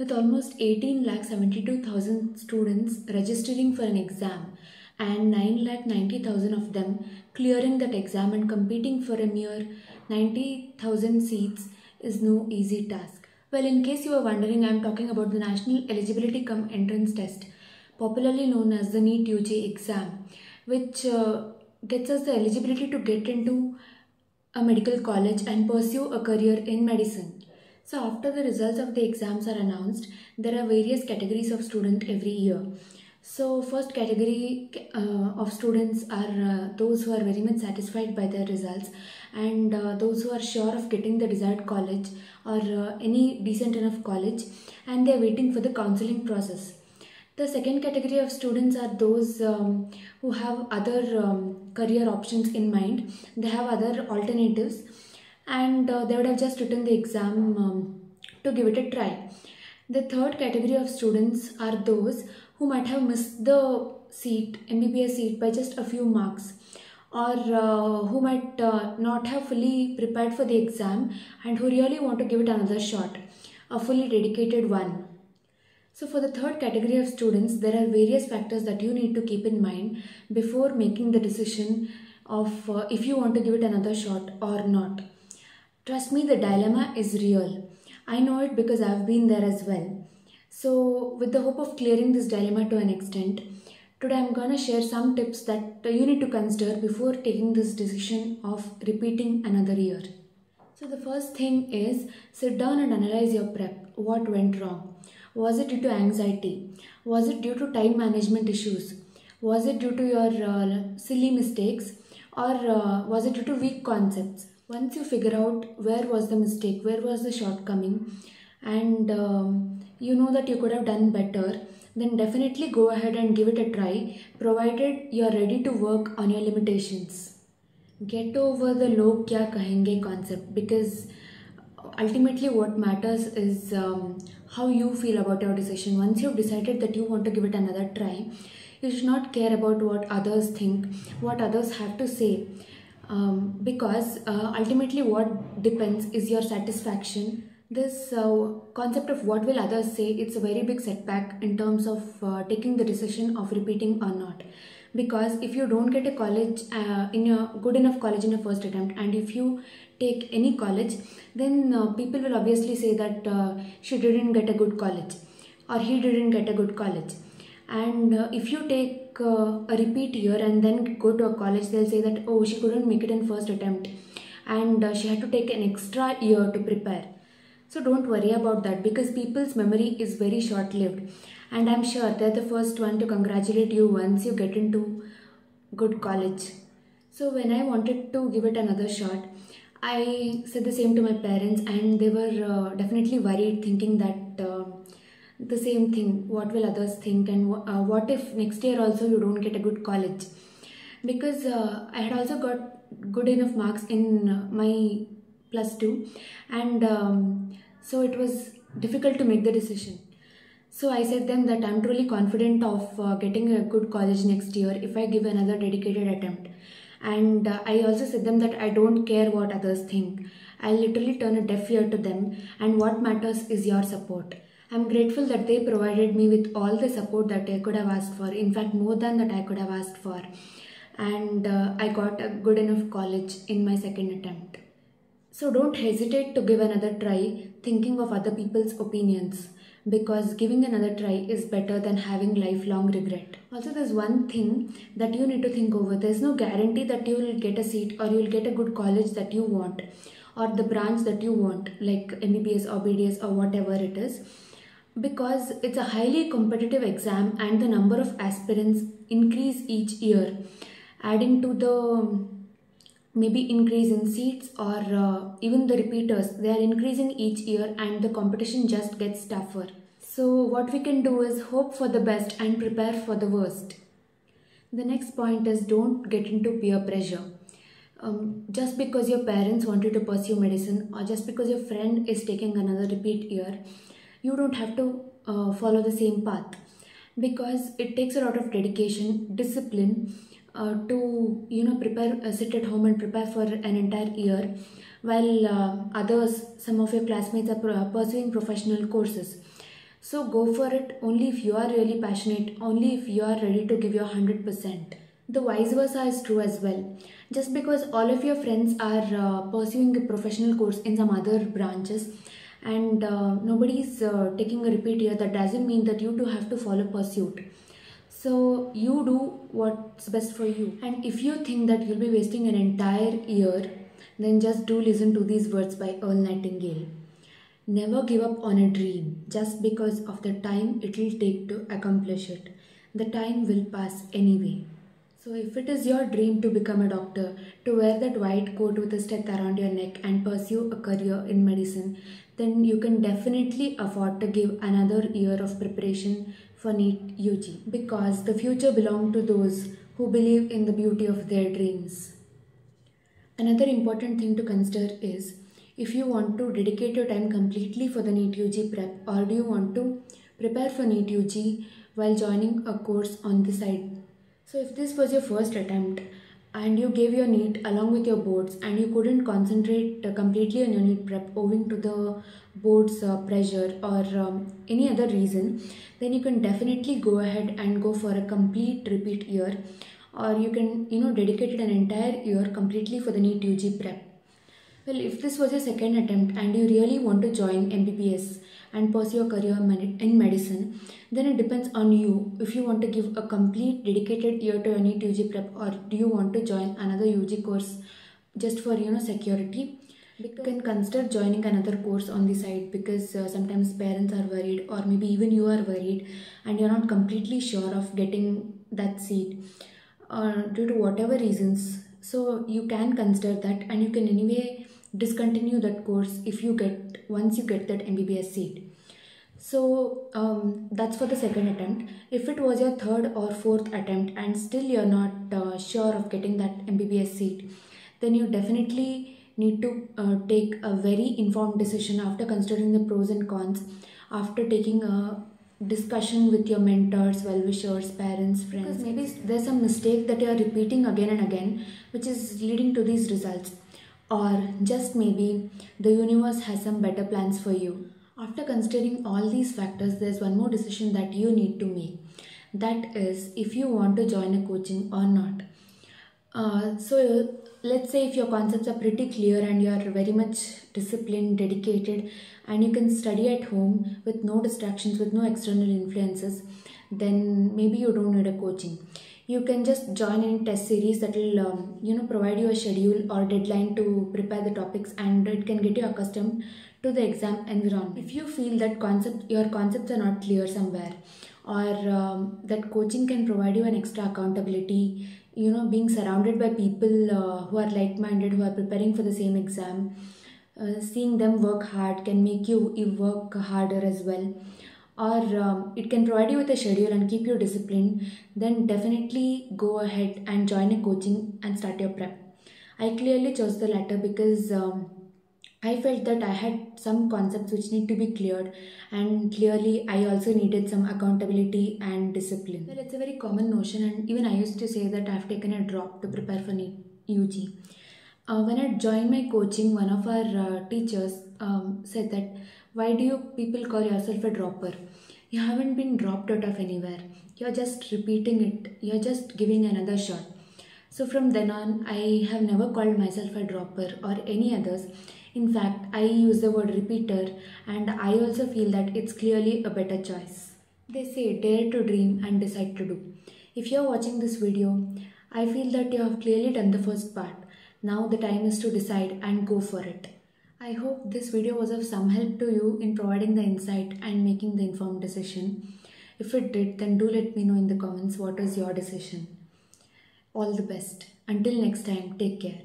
with almost 18 lakh 72,000 students registering for an exam and 9 lakh 90,000 of them clearing that exam and competing for a mere 90,000 seats is no easy task. Well, in case you are wondering, I am talking about the National Eligibility Cum Entrance Test, popularly known as the NEET UG exam, which uh, gets us the eligibility to get into a medical college and pursue a career in medicine. So, after the results of the exams are announced, there are various categories of student every year. So, first category uh, of students are uh, those who are very much satisfied by their results and uh, those who are sure of getting the desired college or uh, any decent enough college and they are waiting for the counseling process. The second category of students are those um, who have other um, career options in mind. They have other alternatives and uh, they would have just written the exam um, to give it a try. The third category of students are those who might have missed the seat, MBBS seat by just a few marks or uh, who might uh, not have fully prepared for the exam and who really want to give it another shot, a fully dedicated one. So for the third category of students, there are various factors that you need to keep in mind before making the decision of uh, if you want to give it another shot or not. Trust me, the dilemma is real. I know it because I've been there as well. So with the hope of clearing this dilemma to an extent, today I'm gonna share some tips that you need to consider before taking this decision of repeating another year. So the first thing is sit down and analyze your prep. What went wrong? Was it due to anxiety? Was it due to time management issues? Was it due to your uh, silly mistakes? Or uh, was it due to weak concepts? Once you figure out where was the mistake, where was the shortcoming, and um, you know that you could have done better, then definitely go ahead and give it a try, provided you are ready to work on your limitations. Get over the log kya kahenge concept because ultimately what matters is um, how you feel about your decision once you've decided that you want to give it another try you should not care about what others think what others have to say um, because uh, ultimately what depends is your satisfaction. This uh, concept of what will others say it's a very big setback in terms of uh, taking the decision of repeating or not. Because if you don't get a college uh, in a good enough college in a first attempt and if you take any college then uh, people will obviously say that uh, she didn't get a good college or he didn't get a good college and uh, if you take uh, a repeat year and then go to a college they'll say that oh she couldn't make it in first attempt. And uh, she had to take an extra year to prepare. So don't worry about that because people's memory is very short lived and i'm sure they're the first one to congratulate you once you get into good college. So when i wanted to give it another shot i said the same to my parents and they were uh, definitely worried thinking that uh, the same thing. What will others think and uh, what if next year also you don't get a good college? Because uh, i had also got good enough marks in uh, my plus 2 and um, so it was difficult to make the decision. So i said them that i'm truly confident of uh, getting a good college next year if i give another dedicated attempt. And uh, i also said them that i don't care what others think. I literally turn a deaf ear to them and what matters is your support i'm grateful that they provided me with all the support that i could have asked for in fact more than that i could have asked for and uh, i got a good enough college in my second attempt so don't hesitate to give another try thinking of other people's opinions because giving another try is better than having lifelong regret. Also, there's one thing that you need to think over there's no guarantee that you will get a seat or you will get a good college that you want or the branch that you want, like MBBS or BDS or whatever it is. Because it's a highly competitive exam and the number of aspirants increase each year, adding to the maybe increase in seats or uh, even the repeaters they are increasing each year and the competition just gets tougher. So what we can do is hope for the best and prepare for the worst. The next point is don't get into peer pressure. Um, just because your parents want you to pursue medicine or just because your friend is taking another repeat year you don't have to uh, follow the same path because it takes a lot of dedication discipline uh, to you know prepare uh, sit at home and prepare for an entire year while uh, others some of your classmates are pursuing professional courses So go for it only if you are really passionate, only if you are ready to give your 100%. The vice versa is true as well. Just because all of your friends are uh, pursuing a professional course in some other branches and uh, nobody is uh, taking a repeat year, that doesn't mean that you do have to follow pursuit. So you do what's best for you. And if you think that you'll be wasting an entire year, then just do listen to these words by Earl Nightingale. Never give up on a dream just because of the time it will take to accomplish it. The time will pass anyway. So, if it is your dream to become a doctor, to wear that white coat with a stet around your neck and pursue a career in medicine, then you can definitely afford to give another year of preparation for NEET UG because the future belongs to those who believe in the beauty of their dreams. Another important thing to consider is if you want to dedicate your time completely for the NEET UG prep or do you want to prepare for NEET UG while joining a course on the side so if this was your first attempt and you gave your NEET along with your boards and you couldn't concentrate uh, completely on your NEET prep owing to the board's uh, pressure or um, any other reason, then you can definitely go ahead and go for a complete repeat year or you can, you know, dedicate an entire year completely for the NEET UG prep. Well, if this was your second attempt and you really want to join MBBS and pursue a career in medicine, then it depends on you if you want to give a complete dedicated year to NEET UG prep or do you want to join another UG course just for you know security. You can consider joining another course on the side because uh, sometimes parents are worried or maybe even you are worried and you're not completely sure of getting that seat uh, due to whatever reasons so you can consider that and you can anyway discontinue that course if you get once you get that mbbs seat so um, that's for the second attempt if it was your third or fourth attempt and still you're not uh, sure of getting that mbbs seat then you definitely need to uh, take a very informed decision after considering the pros and cons after taking a discussion with your mentors, well wishers, parents, friends. Because maybe there's a mistake that you are repeating again and again, which is leading to these results. Or just maybe the universe has some better plans for you. After considering all these factors, there's one more decision that you need to make. That is if you want to join a coaching or not. Uh, so let's say if your concepts are pretty clear and you are very much disciplined, dedicated, and you can study at home with no distractions, with no external influences, then maybe you don't need a coaching. You can just join in test series that will, um, you know, provide you a schedule or deadline to prepare the topics, and it can get you accustomed to the exam environment. If you feel that concept, your concepts are not clear somewhere, or um, that coaching can provide you an extra accountability you know being surrounded by people uh, who are like minded who are preparing for the same exam uh, seeing them work hard can make you, you work harder as well or um, it can provide you with a schedule and keep you disciplined then definitely go ahead and join a coaching and start your prep i clearly chose the latter because um, I felt that I had some concepts which need to be cleared, and clearly, I also needed some accountability and discipline. Well, it's a very common notion, and even I used to say that I've taken a drop to prepare for UG. Uh, when I joined my coaching, one of our uh, teachers um, said that, Why do you people call yourself a dropper? You haven't been dropped out of anywhere. You're just repeating it, you're just giving another shot. So, from then on, I have never called myself a dropper or any others in fact, I use the word repeater and I also feel that it's clearly a better choice. They say dare to dream and decide to do. If you're watching this video, I feel that you have clearly done the first part. Now the time is to decide and go for it. I hope this video was of some help to you in providing the insight and making the informed decision. If it did, then do let me know in the comments what is your decision. All the best. Until next time, take care.